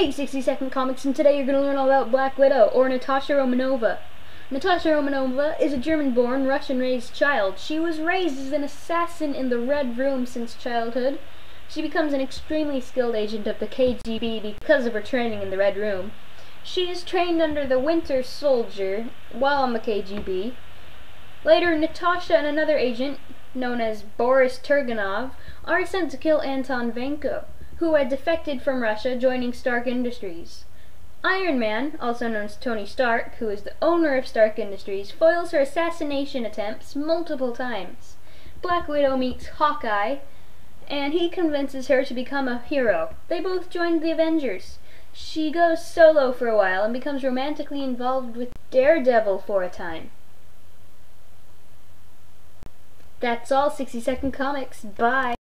Hey, 60 Second Comics, and today you're going to learn all about Black Widow, or Natasha Romanova. Natasha Romanova is a German-born, Russian-raised child. She was raised as an assassin in the Red Room since childhood. She becomes an extremely skilled agent of the KGB because of her training in the Red Room. She is trained under the Winter Soldier while in the KGB. Later, Natasha and another agent, known as Boris Turgenev, are sent to kill Anton Vanko who had defected from Russia, joining Stark Industries. Iron Man, also known as Tony Stark, who is the owner of Stark Industries, foils her assassination attempts multiple times. Black Widow meets Hawkeye, and he convinces her to become a hero. They both join the Avengers. She goes solo for a while and becomes romantically involved with Daredevil for a time. That's all 60 Second Comics. Bye.